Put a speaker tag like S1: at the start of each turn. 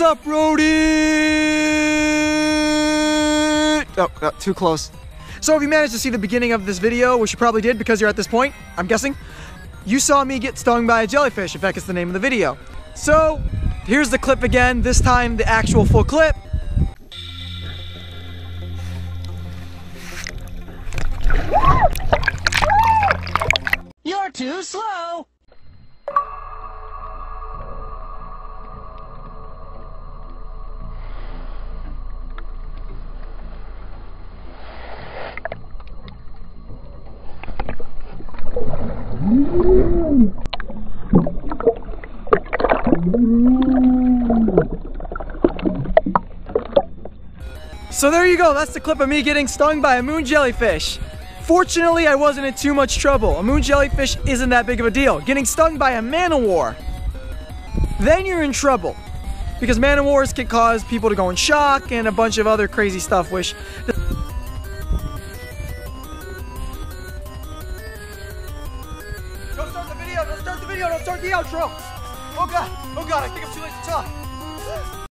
S1: up, Rody? Oh, uh, too close. So if you managed to see the beginning of this video, which you probably did because you're at this point, I'm guessing, you saw me get stung by a jellyfish. In fact, it's the name of the video. So here's the clip again, this time the actual full clip.
S2: You're too slow!
S1: So there you go, that's the clip of me getting stung by a moon jellyfish. Fortunately, I wasn't in too much trouble. A moon jellyfish isn't that big of a deal. Getting stung by a man-o-war, then you're in trouble. Because man-o-wars can cause people to go in shock and a bunch of other crazy stuff, which... start the video, don't start the outro! Oh god, oh god, I think I'm too late to talk.